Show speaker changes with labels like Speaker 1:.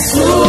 Speaker 1: Jesus.